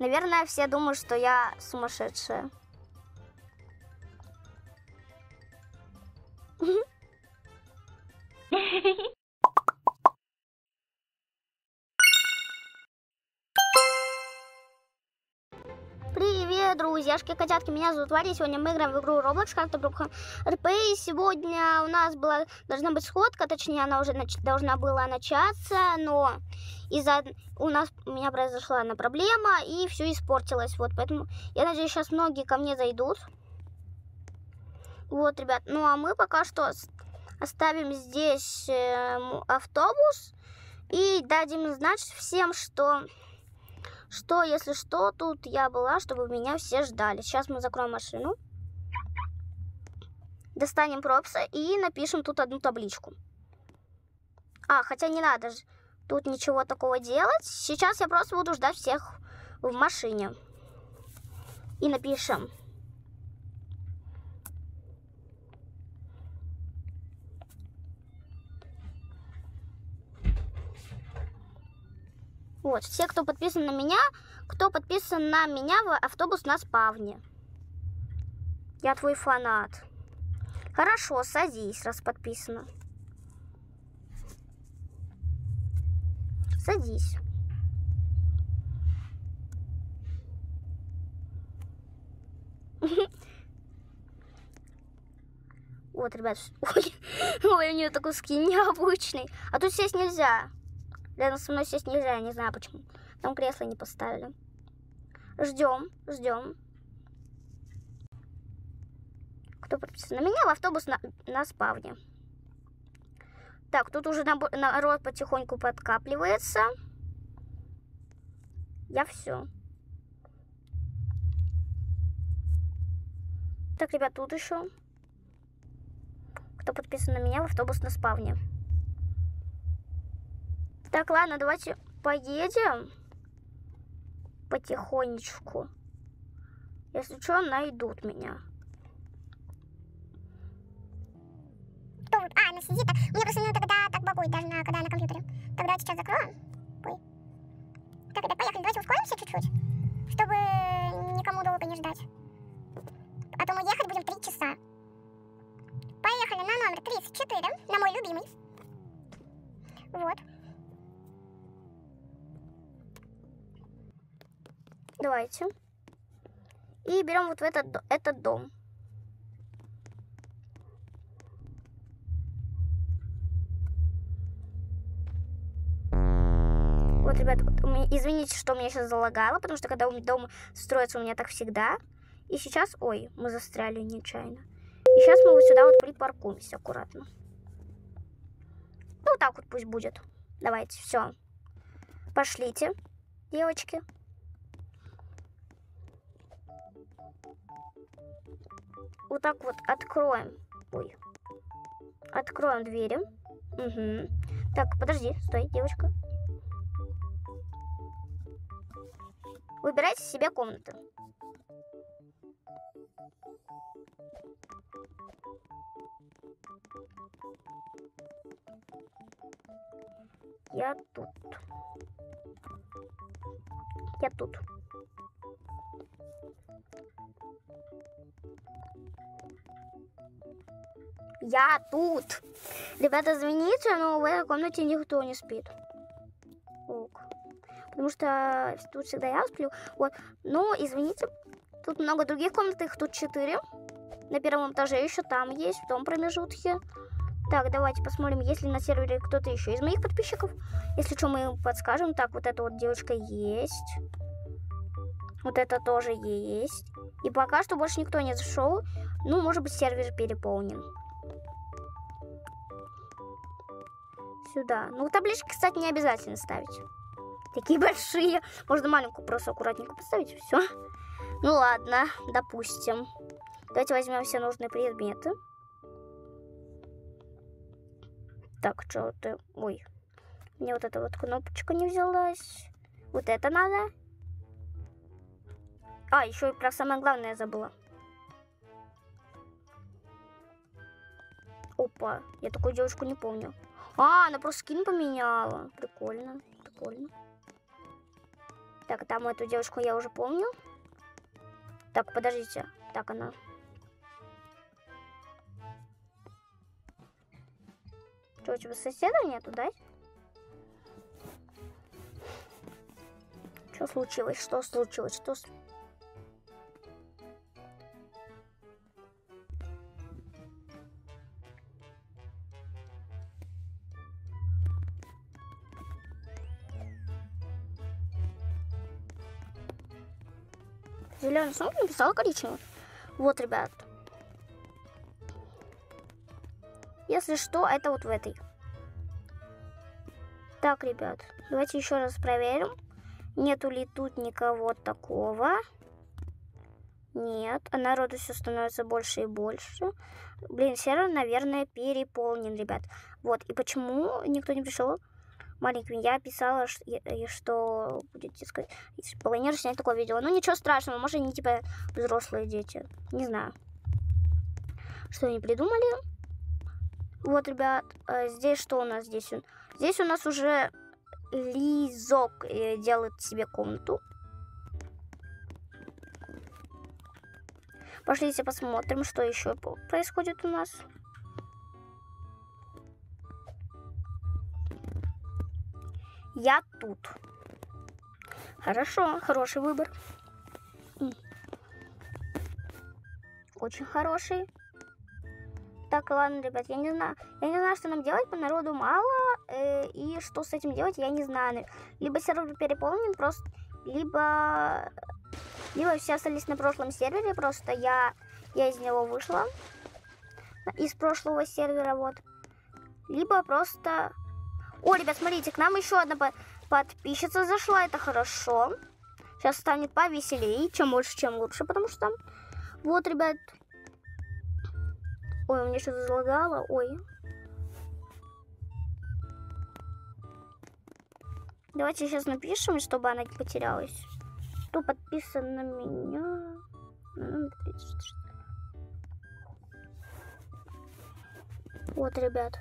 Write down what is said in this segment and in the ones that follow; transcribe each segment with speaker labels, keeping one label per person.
Speaker 1: Наверное, все думают, что я сумасшедшая. Привет, друзьяшки, котятки, меня зовут Варя, сегодня мы играем в игру Roblox, карта группа РП, и сегодня у нас была, должна быть сходка, точнее, она уже нач- должна была начаться, но из-за, у нас, у меня произошла одна проблема, и все испортилось, вот, поэтому, я надеюсь, сейчас многие ко мне зайдут. Вот, ребят, ну, а мы пока что ос- оставим здесь э, автобус, и дадим знать всем, что что, если что, тут я была, чтобы меня все ждали. Сейчас мы закроем машину. Достанем пропсы и напишем тут одну табличку. А, хотя не надо же тут ничего такого делать. Сейчас я просто буду ждать всех в машине. И напишем. Вот, все, кто подписан на меня, кто подписан на меня в автобус на спавне. Я твой фанат. Хорошо, садись, раз подписано. Садись. Вот, ребят, ой, ой, у нее такой скин необычный. А тут сесть нельзя. Рядом со мной сесть нельзя, я не знаю почему. Там кресло не поставили. Ждем, ждем. Кто подписан на меня? В автобус на, на спавне. Так, тут уже народ потихоньку подкапливается. Я все. Так, ребят, тут еще. Кто подписан на меня в автобус на спавне. Так, ладно, давайте поедем потихонечку. Если что, найдут меня.
Speaker 2: Вот? А, она сидит так. Меня просто ну, тогда так багует даже на, когда на компьютере. Так, давайте сейчас закроем. Ой. Так, ребят, поехали. Давайте ускоримся чуть-чуть, чтобы никому долго не ждать. А то мы ехать будем три часа. Поехали на номер 34, на мой любимый. Вот.
Speaker 1: Давайте. И берем вот в этот, этот дом. Ребят, извините, что меня сейчас залагало, потому что когда дом строится, у меня так всегда. И сейчас, ой, мы застряли нечаянно. И сейчас мы вот сюда вот припаркуемся аккуратно. Ну, так вот пусть будет. Давайте, все. Пошлите, девочки. Вот так вот откроем. Ой. Откроем двери. Угу. Так, подожди, стой, девочка. Выбирайте себе комнаты. Я тут. Я тут. Я тут. Ребята, извините, но в этой комнате никто не спит. Потому что тут всегда я сплю. Вот. Но, извините, тут много других комнат, их тут четыре. На первом этаже еще там есть, в том промежутке. Так, давайте посмотрим, есть ли на сервере кто-то еще из моих подписчиков. Если что, мы подскажем. Так, вот эта вот девочка есть. Вот это тоже есть. И пока что больше никто не зашел. Ну, может быть, сервер переполнен. Сюда. Ну, таблички, кстати, не обязательно ставить. Такие большие. Можно маленькую просто аккуратненько поставить, все. Ну ладно, допустим. Давайте возьмем все нужные предметы. Так, что ты... Ой. Мне вот эта вот кнопочка не взялась. Вот это надо. А, еще и про самое главное забыла. Опа, я такую девушку не помню. А, она просто скин поменяла. Прикольно, прикольно. Так, там эту девушку я уже помню. Так, подождите. Так, она... Что, у тебя соседа нету, да? Что случилось? Что случилось? Что с... Зеленый сумку написала коричневый. Вот, ребят. Если что, это вот в этой. Так, ребят, давайте еще раз проверим. Нету ли тут никого такого? Нет, а народу все становится больше и больше. Блин, сервер, наверное, переполнен, ребят. Вот, и почему никто не пришел? Маленьким я писала, и- и что будете сказать, планирую снять такое видео. Ну, ничего страшного, может, они типа взрослые дети. Не знаю. Что они придумали? Вот, ребят, э, здесь что у нас здесь? Здесь у нас уже Лизок э, делает себе комнату. Пошлите посмотрим, что еще происходит у нас. Я тут. Хорошо, хороший выбор. Очень хороший. Так, ладно, ребят, я не знаю. Я не знаю, что нам делать, по народу мало. э, и что с этим делать, я не знаю. Либо сервер переполнен просто, либо... Либо все остались на прошлом сервере, просто я, я из него вышла. Из прошлого сервера, вот. Либо просто... О, ребят, смотрите, к нам еще одна по- подписчица зашла, это хорошо. Сейчас станет повеселее, чем больше, чем лучше, потому что там... Вот, ребят. Ой, у меня что-то залагало, ой. Давайте сейчас напишем, чтобы она не потерялась. Кто подписан на меня? На номер 36. Вот, ребят.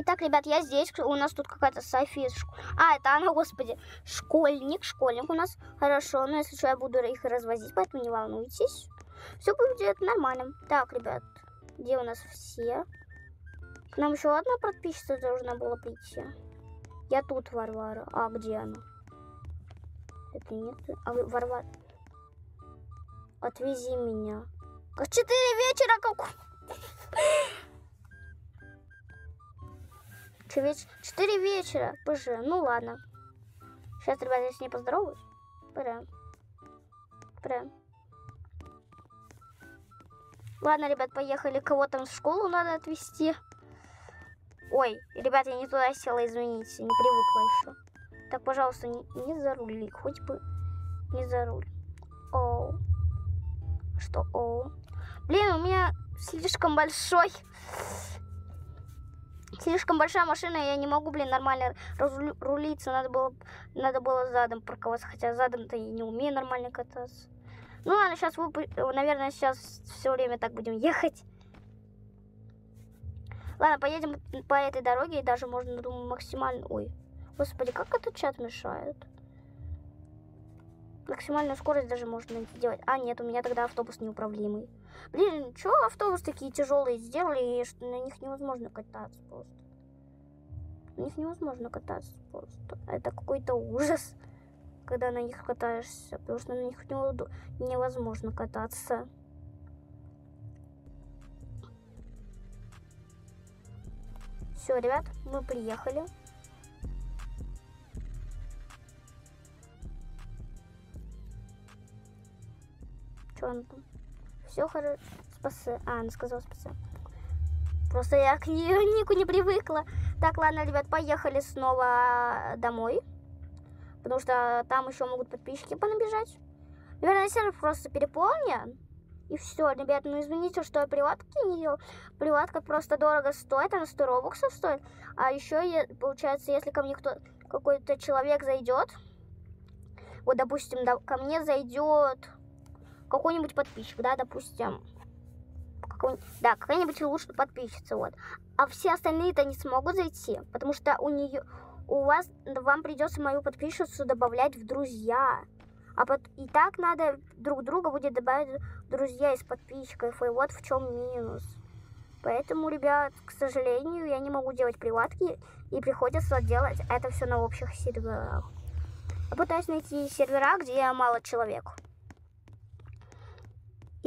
Speaker 1: Итак, ребят, я здесь. У нас тут какая-то София. А, это она, господи. Школьник. Школьник у нас. Хорошо. Но если что, я буду их развозить, поэтому не волнуйтесь. Все будет нормально. Так, ребят. Где у нас все? К нам еще одна подписчица должна была прийти. Я тут, Варвара. А где она? Это нет. А вы, Варвара. Отвези меня. Как четыре вечера, как... Че, веч... Четыре вечера. ПЖ. Ну ладно. Сейчас, ребята, я с ней поздороваюсь. Прям. Прям. Ладно, ребят, поехали. Кого там в школу надо отвезти. Ой, ребят, я не туда села, извините, не привыкла еще. Так, пожалуйста, не, не за руль, хоть бы не за руль. Оу. Что оу? Блин, у меня слишком большой... Слишком большая машина, я не могу, блин, нормально рулиться. Надо было, надо было задом парковаться, хотя задом-то я не умею нормально кататься. Ну ладно, сейчас вы, наверное, сейчас все время так будем ехать. Ладно, поедем по этой дороге, и даже можно, думаю, максимально... Ой, господи, как этот чат мешает? Максимальную скорость даже можно сделать. А, нет, у меня тогда автобус неуправляемый. Блин, что автобус такие тяжелые сделали, и что на них невозможно кататься просто. На них невозможно кататься просто. Это какой-то ужас, когда на них катаешься, потому что на них невозможно кататься. Все, ребят, мы приехали. Все хорошо. Спасы. А, она сказала спасы. Просто я к ее нику не привыкла. Так, ладно, ребят, поехали снова домой. Потому что там еще могут подписчики понабежать. Наверное, сервер просто переполнен. И все, ребят, ну извините, что я приватки не делал. Приватка просто дорого стоит, она 100 робоксов стоит. А еще, получается, если ко мне кто какой-то человек зайдет, вот, допустим, ко мне зайдет какой-нибудь подписчик, да, допустим, какой да, какая-нибудь лучшая подписчица, вот. А все остальные-то не смогут зайти, потому что у нее, у вас, вам придется мою подписчицу добавлять в друзья. А под... и так надо друг друга будет добавить друзья из подписчиков. И вот в чем минус. Поэтому, ребят, к сожалению, я не могу делать приватки. И приходится делать это все на общих серверах. Я пытаюсь найти сервера, где мало человек.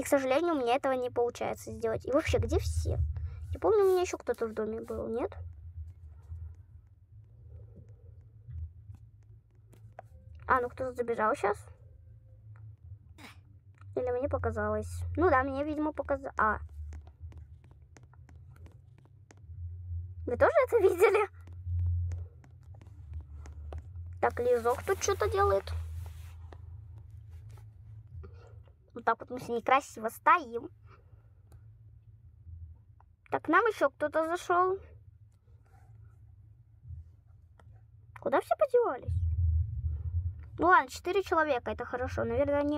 Speaker 1: И, к сожалению, у меня этого не получается сделать. И вообще, где все? Я помню, у меня еще кто-то в доме был, нет? А, ну кто-то забежал сейчас? Или мне показалось? Ну да, мне, видимо, показалось. А. Вы тоже это видели? Так, Лизок тут что-то делает. Вот так вот мы с ней красиво стоим. Так, нам еще кто-то зашел. Куда все подевались? Ну ладно, четыре человека, это хорошо. Наверное, они...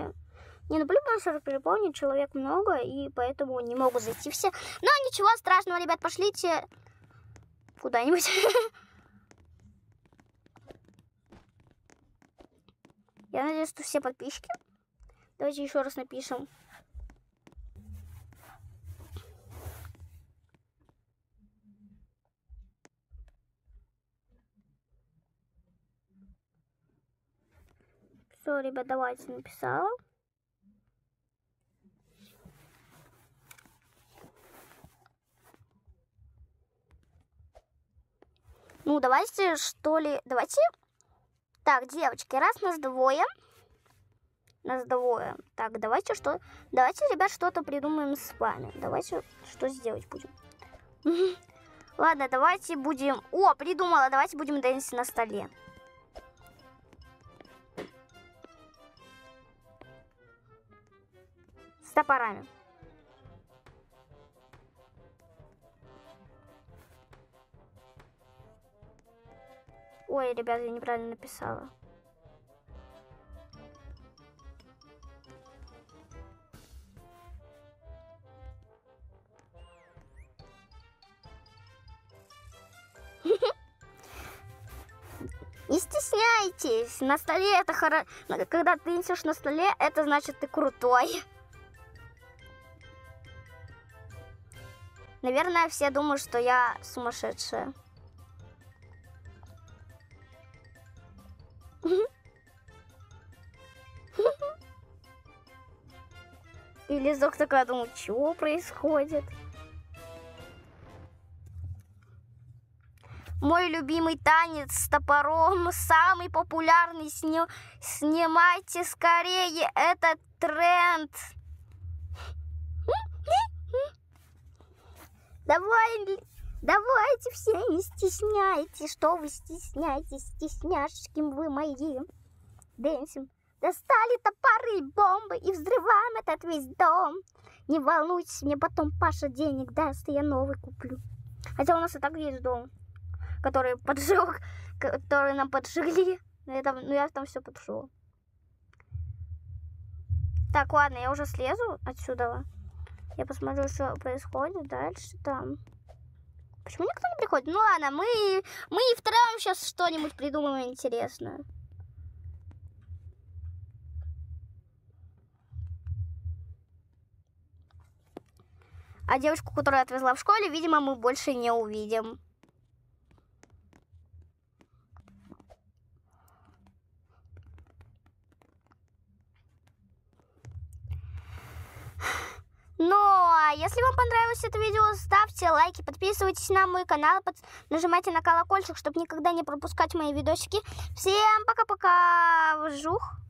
Speaker 1: Не, ну блин, переполнен, человек много, и поэтому не могут зайти все. Но ничего страшного, ребят, пошлите куда-нибудь. Я надеюсь, что все подписчики. Давайте еще раз напишем. Все, ребят, давайте написала. Ну, давайте, что ли, давайте. Так, девочки, раз нас двое. Нас двое. Так, давайте что... Давайте, ребят, что-то придумаем с вами. Давайте что сделать будем. Ладно, давайте будем... О, придумала. Давайте будем дэнсить на столе. с топорами. Ой, ребят, я неправильно написала. Не стесняйтесь, на столе это хорошо. Когда ты несешь на столе, это значит ты крутой. Наверное, все думают, что я сумасшедшая. И Лизок такая думает, что происходит? Мой любимый танец с топором, самый популярный. Сни... Снимайте скорее этот тренд. Давай, давайте все, не стесняйтесь. Что вы стесняетесь, стесняшки вы мои. Дэнсим. Достали топоры, бомбы и взрываем этот весь дом. Не волнуйтесь, мне потом Паша денег даст, и я новый куплю. Хотя у нас и так есть дом, который поджег, который нам поджгли. Но ну, я там все поджег. Так, ладно, я уже слезу отсюда. Я посмотрю, что происходит дальше там. Почему никто не приходит? Ну ладно, мы, мы и втроем сейчас что-нибудь придумаем интересное. А девочку, которую отвезла в школе, видимо, мы больше не увидим. Ну, а если вам понравилось это видео, ставьте лайки, подписывайтесь на мой канал, под... нажимайте на колокольчик, чтобы никогда не пропускать мои видосики. Всем пока-пока, вжух!